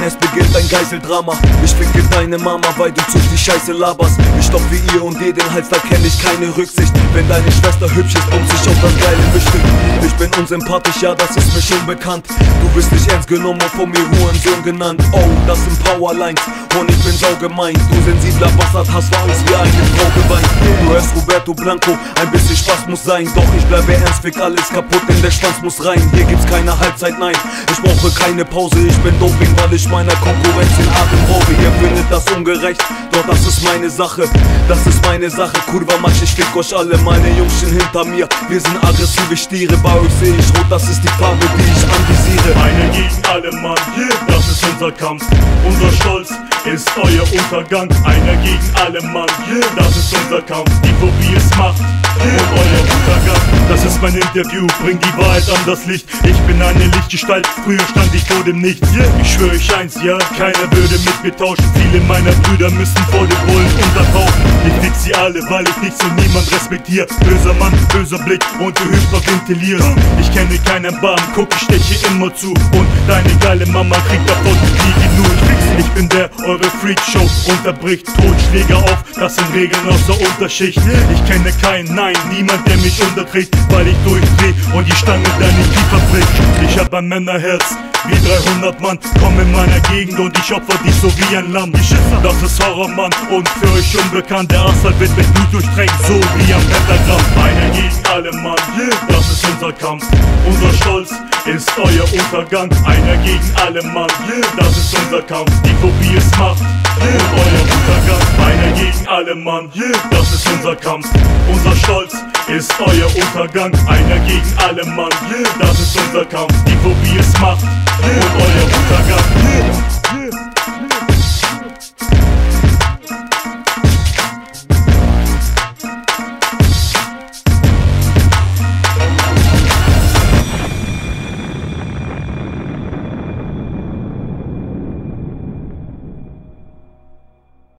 Mann, es beginnt ein Geiseldrama. Ich ficke deine Mama, weil du zu viel Scheiße laberst. Ich stopp wie ihr und ihr den Hals, da kenn ich keine Rücksicht. Wenn deine Schwester hübsch ist, bumst ich auf das geile bin unsympathisch, ja, das ist mir schon bekannt. Du bist nicht ernst genommen und von mir Hurensohn genannt. Oh, das sind Powerlines und ich bin saugemein. Du sensibler Bastard, hast war Angst wie eine Frau geweint. Du hörst Roberto Blanco, ein bisschen Spaß muss sein. Doch ich bleibe ernst, fick alles kaputt, denn der Schwanz muss rein. Hier gibt's keine Halbzeit, nein, ich brauche keine Pause Ich bin Doping, weil ich meiner Konkurrenz den Atem raube Ihr findet das ungerecht, doch das ist meine Sache. Das ist meine Sache, Kurva Matsch, ich fick euch alle Meine Jungs stehen hinter mir, wir sind aggressive Stiere Bei euch seh ich rot, das ist die Farbe, die ich anvisiere. Einer gegen alle, Mann, das ist unser Kampf. Unser Stolz ist euer Untergang. Einer gegen alle, Mann, das ist unser Kampf. Die Phobie ist Macht. Und euer Das ist mein Interview, bring die Wahrheit an das Licht. Ich bin eine Lichtgestalt, früher stand ich vor dem Nichts. Ich schwöre euch eins, ja, keiner würde mit mir tauschen. Viele meiner Brüder müssen vor dem Bullen untertauchen. Ich fick sie alle, weil ich nichts und niemand respektiere Böser Mann, böser Blick und du hyperventilierst Ich kenne keinen Barm, guck, ich steche immer zu. Und deine geile Mama kriegt davon nie genug. Ich bin der, eure Freakshow unterbricht. Totschläger auf, das sind Regeln aus der Unterschicht. Ich kenne keinen, nein, niemand, der mich unterdreht Weil ich durchdreh und die Stange deine Kiefer bricht Ich hab ein Männerherz, wie 300 Mann. Kommen in meiner Gegend und ich opfer dich so wie ein Lamm. Das ist Horrormann und für euch unbekannt. Der Asphalt wird mit Blut durchtränkt, so wie am Pentagramm Einer gegen alle Mann, das ist unser Kampf. Unser Stolz ist euer Untergang. Einer gegen alle Mann, das ist unser Kampf. Die Phobie ist Macht. Euer Untergang. Einer gegen alle Mann, das ist unser Kampf. Unser Stolz ist euer Untergang. Einer gegen alle Mann, das ist unser Kampf. Die Phobie ist Macht. Und euer Untergang